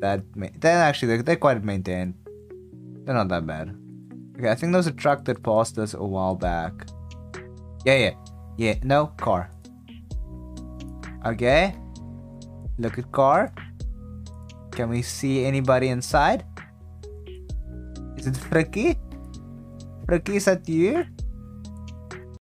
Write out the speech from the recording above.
that. They're actually they're quite maintained. They're not that bad. Okay, I think there was a truck that passed us a while back. Yeah, yeah, yeah. No car. Okay. Look at car. Can we see anybody inside? Is it Frikkie? Frikkie, is that you?